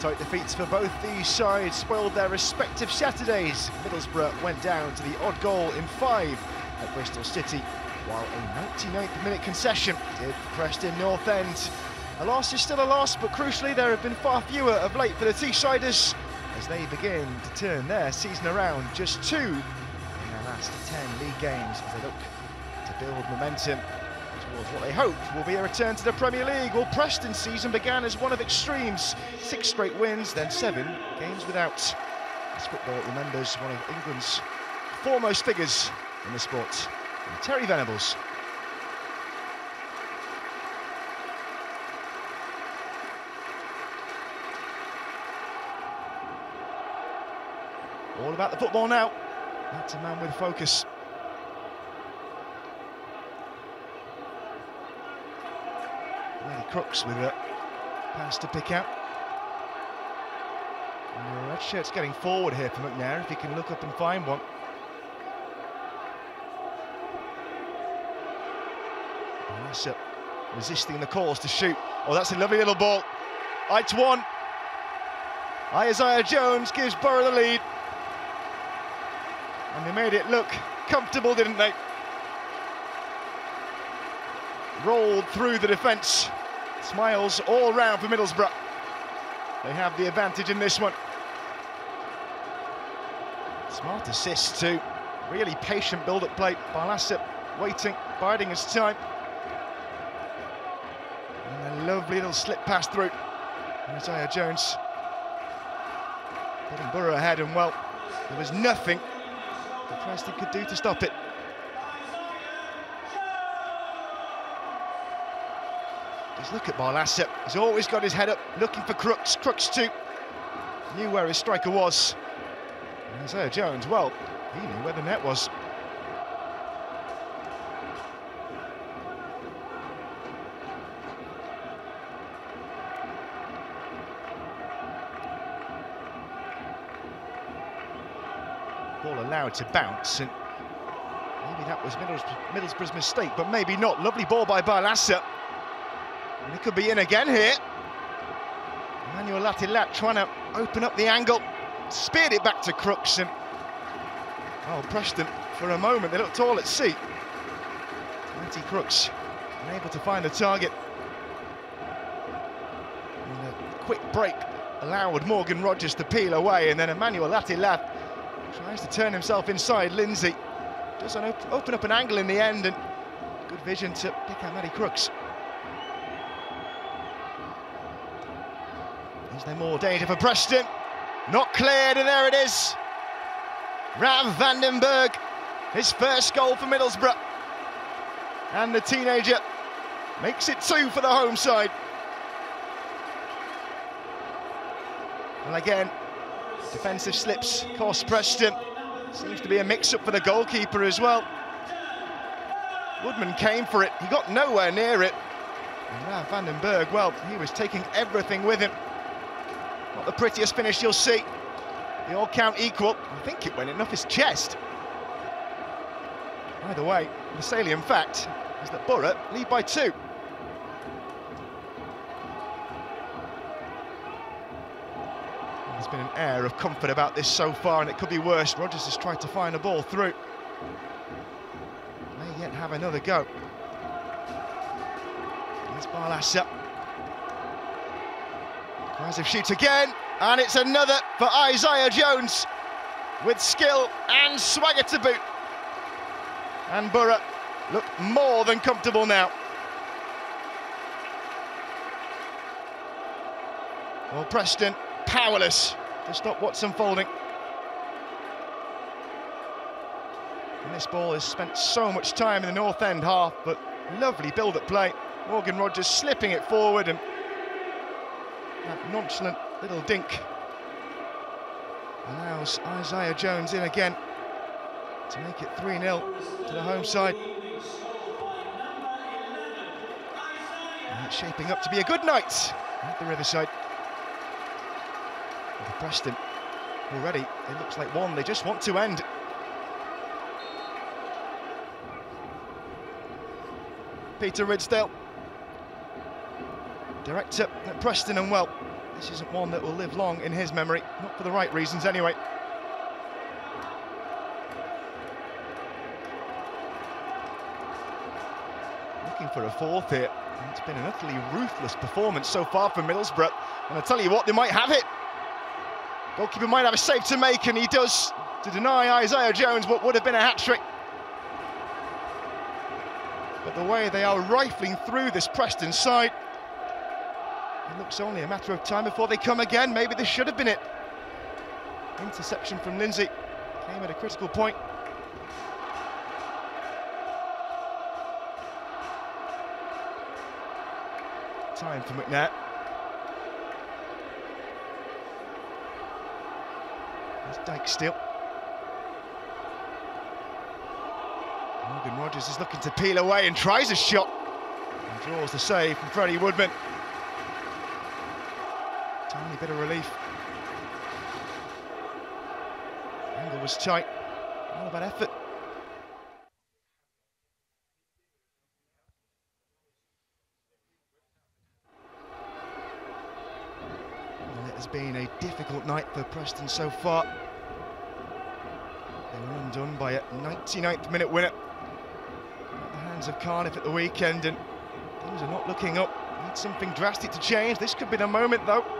Tight defeats for both these sides spoiled their respective Saturdays. Middlesbrough went down to the odd goal in five at Bristol City, while a 99th minute concession did Preston North End. A loss is still a loss, but crucially there have been far fewer of late for the Teessiders as they begin to turn their season around. Just two in their last 10 league games as they look to build momentum towards what they hope will be a return to the Premier League. Well, Preston's season began as one of extremes. Six straight wins, then seven games without. This football remembers one of England's foremost figures in the sport, Terry Venables. All about the football now. That's a man with focus. Lady Crooks with a pass to pick out. Red shirt's getting forward here for McNair if he can look up and find one. Vanessa resisting the calls to shoot. Oh, that's a lovely little ball. It's one. Isaiah Jones gives Boro the lead. And they made it look comfortable, didn't they? Rolled through the defence. Smiles all round for Middlesbrough. They have the advantage in this one. Smart assist too. Really patient build-up play. Barlaser waiting, biding his time. And a lovely little slip pass through. Isaiah Jones putting Boro ahead and well, there was nothing that Preston could do to stop it. Look at Barlaser. He's always got his head up, looking for Crooks. Crooks too. Knew where his striker was. And Isaiah Jones, well, he knew where the net was. Ball allowed to bounce, and maybe that was Middlesbrough's mistake, but maybe not. Lovely ball by Barlaser. And it could be in again here. Emmanuel Latte Lath trying to open up the angle, speared it back to Crooks, and oh, Preston, for a moment, they looked all at sea. Matty Crooks unable to find the target. And a quick break allowed Morgan Rogers to peel away, and then Emmanuel Latte Lath Tries to turn himself inside. Lindsay doesn't op open up an angle in the end, and good vision to pick out Matty Crooks. Is there more danger for Preston? Not cleared, and there it is. Rav van den Berg, his first goal for Middlesbrough. And the teenager makes it two for the home side. And again, Defensive slips cost Preston. Seems to be a mix-up for the goalkeeper as well. Woodman came for it. He got nowhere near it. And now van den Berg, well, he was taking everything with him. Not the prettiest finish you'll see. They all count equal. I think it went in off his chest. Either way, the salient fact is that Boro lead by two. There's been an air of comfort about this so far, and it could be worse. Rogers has tried to find a ball through. May yet have another go. Here's Barlaser. Tries to shoot again, and it's another for Isaiah Jones with skill and swagger to boot. And Boro look more than comfortable now. Well, Preston powerless to stop what's unfolding. And this ball has spent so much time in the north end half, but lovely build-up play. Morgan Rogers slipping it forward and that nonchalant little dink allows Isaiah Jones in again to make it 3-0 to the home side. And it's shaping up to be a good night at the Riverside. Preston already, it looks like one they just want to end. Peter Ridsdale, director at Preston and well, this isn't one that will live long in his memory, not for the right reasons anyway. Looking for a fourth here. It's been an utterly ruthless performance so far for Middlesbrough, and I tell you what, they might have it. Goalkeeper might have a save to make, and he does to deny Isaiah Jones what would have been a hat-trick. But the way they are rifling through this Preston side, looks only a matter of time before they come again. Maybe this should have been it. Interception from Lindsay came at a critical point. Time for McNair. There's Dijksteel. Morgan Rogers is looking to peel away and tries a shot. And draws the save from Freddie Woodman. Tiny bit of relief. Angle was tight. All about effort. It has been a difficult night for Preston so far. They were undone by a 99th minute winner at the hands of Cardiff at the weekend, and things are not looking up. Need something drastic to change. This could be the moment, though.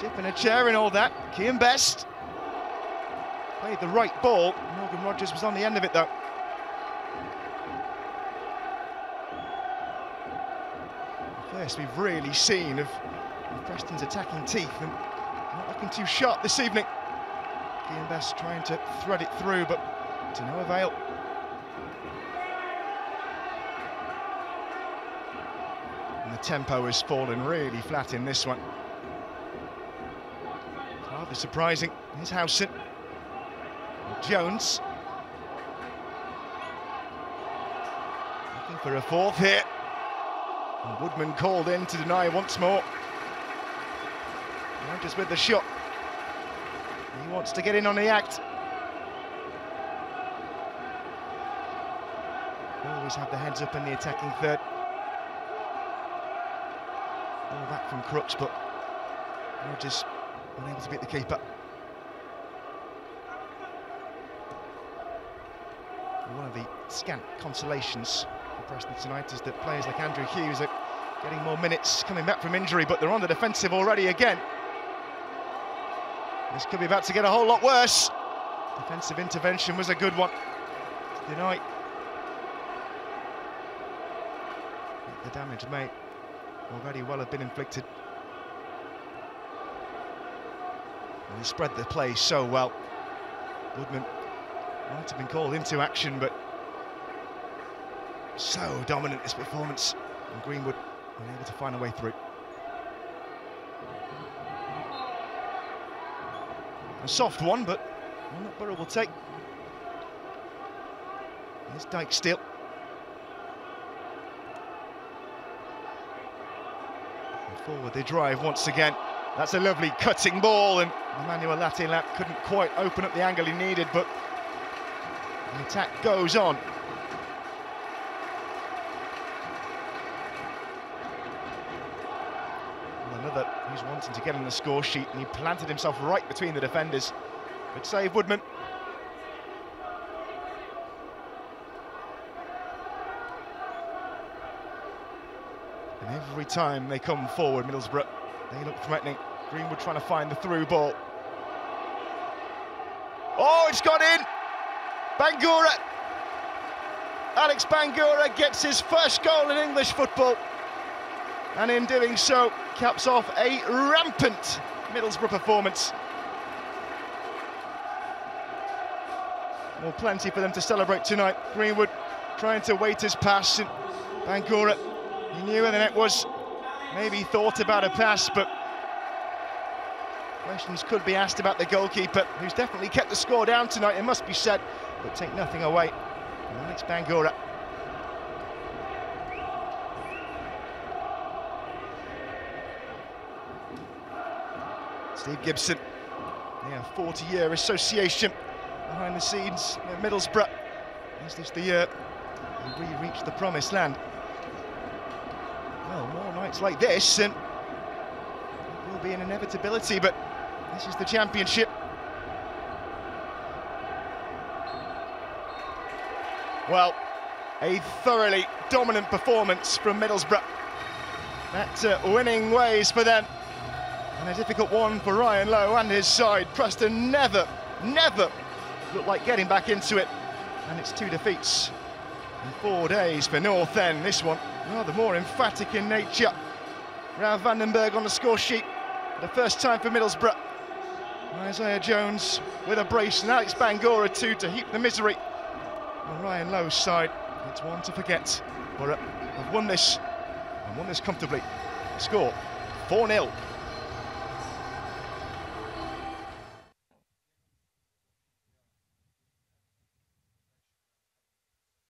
Chipping a chair and all that. Kian Best played the right ball. Morgan Rogers was on the end of it, though. First we've really seen of, of Preston's attacking teeth and not looking too sharp this evening. Kian Best trying to thread it through, but to no avail. And the tempo has fallen really flat in this one. Rather surprising. Here's Howson. Jones. Looking for a fourth here. And Woodman called in to deny once more. Just with the shot. He wants to get in on the act. Always have the heads up in the attacking third. All that from Crooks, but Rogers unable to beat the keeper. One of the scant consolations for Preston tonight is that players like Andrew Hughes are getting more minutes coming back from injury, but they're on the defensive already again. This could be about to get a whole lot worse. Defensive intervention was a good one tonight. The damage may already well have been inflicted. And he spread the play so well. Woodman might have been called into action, but so dominant this performance. And Greenwood unable to find a way through. A soft one, but one that Boro will take. Here's Dijksteel. And forward they drive once again. That's a lovely cutting ball, and Emmanuel Latte Lath couldn't quite open up the angle he needed, but the attack goes on. Another who's wanting to get on the score sheet, and he planted himself right between the defenders. Good save, Woodman. And every time they come forward, Middlesbrough, they look threatening. Greenwood trying to find the through ball. Oh, it's gone in! Bangura. Alex Bangura gets his first goal in English football. And in doing so, caps off a rampant Middlesbrough performance. Well, plenty for them to celebrate tonight. Greenwood trying to wait his pass. And Bangura, he knew where the net was. Maybe thought about a pass, but questions could be asked about the goalkeeper, who's definitely kept the score down tonight, it must be said, but take nothing away from Alex Bangura. Steve Gibson, yeah, 40-year association behind the scenes at Middlesbrough. Is this the year we reach the promised land? Well, more nights like this, and it will be an inevitability, but this is the championship. Well, a thoroughly dominant performance from Middlesbrough. That's uh, winning ways for them. And a difficult one for Ryan Lowe and his side. Preston never, never looked like getting back into it. And it's two defeats in four days for North End. This one Oh, rather more emphatic in nature. Ralph van den Berg on the score sheet the first time for Middlesbrough. Isaiah Jones with a brace and Alex Bangura too to heap the misery on Ryan Lowe's side. It's one to forget. Boro have won this and won this comfortably. Score 4 0.